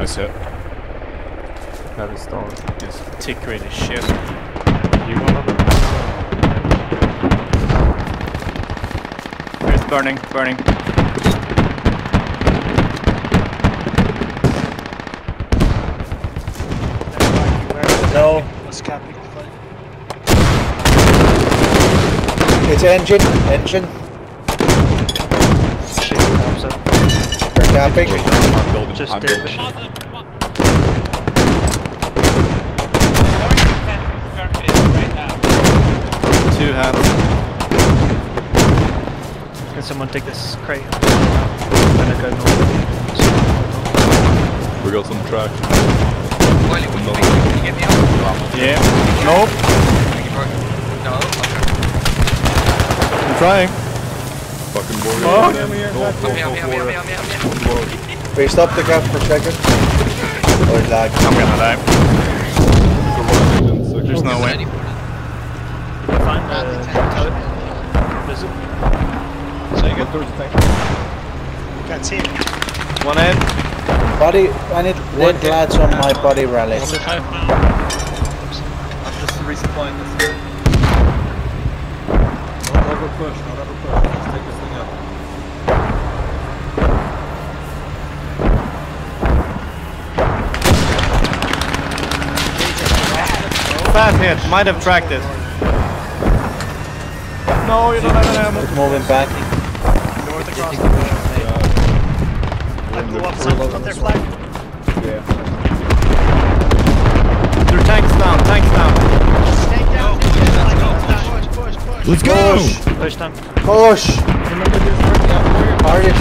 was hit. Heavy stone. He's tickering his shit. You want another? It's burning, burning. No, Was capping the it's engine, engine. Shit, arms up. They're. I'm building. Just I'm did. building. Two hands. Can someone take this crate? I'm gonna go north. We got some track. Wiley, would you, can you get me out? Yeah. Nope. Thank you for... No? Okay. I'm trying. Fucking warrior. Oh. Go, go, I'm here, I'm here, I'm here, I'm here, I'm here. We stop the gap for a second. Or lag. I'm gonna die. There's no way. Ready for it. Find the tote. Visit. Can't see it. One head. Body, I need red lads on my body rally. I'm just resupplying this. Don't over push, don't over push. Fat hit. Might have tracked it. No, you don't have an ammo. It's moving back. North across the I blew up something on their flag. Yeah. Their tank's down. Tank's down. Take down. Push, push, push. Let's go! Push push them. Push! Remember this, yeah, warrior